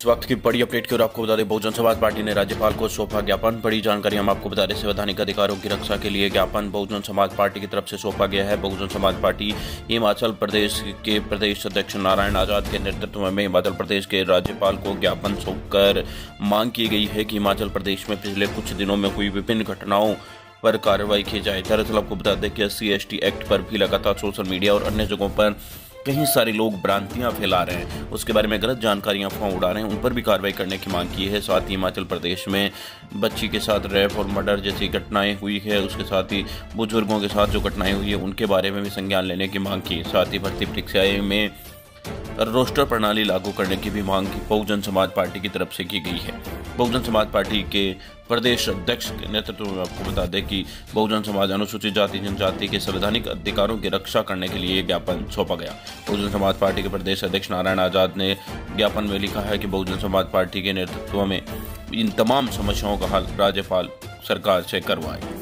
इस वक्त की बड़ी अपडेट की और आपको बता दें, बहुजन समाज पार्टी ने राज्यपाल को सौंपा ज्ञापन बड़ी जानकारी हम आपको बता दें। संवैधानिक अधिकारों की रक्षा के लिए ज्ञापन बहुजन समाज पार्टी की तरफ़ से सौंपा गया है। बहुजन समाज पार्टी हिमाचल प्रदेश के प्रदेश अध्यक्ष नारायण आज़ाद के नेतृत्व में हिमाचल प्रदेश के राज्यपाल को ज्ञापन सौंप मांग की गई है कि हिमाचल प्रदेश में पिछले कुछ दिनों में हुई विभिन्न घटनाओं पर कार्रवाई की जाए। दरअसल आपको बता दें कि एस सी एक्ट पर भी लगातार सोशल मीडिया और अन्य जगहों पर कई सारे लोग भ्रांतियाँ फैला रहे हैं। उसके बारे में गलत जानकारियाँ अफवाह उड़ा रहे हैं। उन पर भी कार्रवाई करने की मांग की है। साथ ही हिमाचल प्रदेश में बच्ची के साथ रेप और मर्डर जैसी घटनाएँ हुई है। उसके साथ ही बुज़ुर्गों के साथ जो घटनाएँ हुई है, उनके बारे में भी संज्ञान लेने की मांग की साथ ही भर्ती परीक्षाएँ में रोस्टर प्रणाली लागू करने की भी मांग बहुजन समाज पार्टी की तरफ़ से की गई है। बहुजन समाज पार्टी के प्रदेश अध्यक्ष के नेतृत्व में आपको बता दें कि बहुजन समाज अनुसूचित जाति, जनजाति के संवैधानिक अधिकारों की रक्षा करने के लिए ज्ञापन सौंपा गया। बहुजन समाज पार्टी के प्रदेश अध्यक्ष नारायण आज़ाद ने ज्ञापन में लिखा है कि बहुजन समाज पार्टी के नेतृत्व में इन तमाम समस्याओं का हल राज्यपाल सरकार से करवाएँ।